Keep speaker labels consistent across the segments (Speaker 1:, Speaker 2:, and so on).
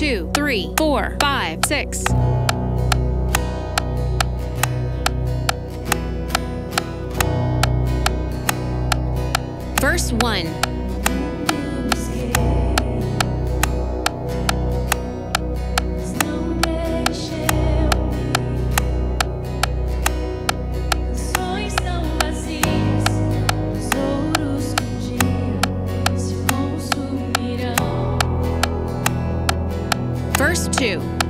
Speaker 1: One, two, one, three, four, five, six. Verse 1 Verse 2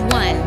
Speaker 1: one.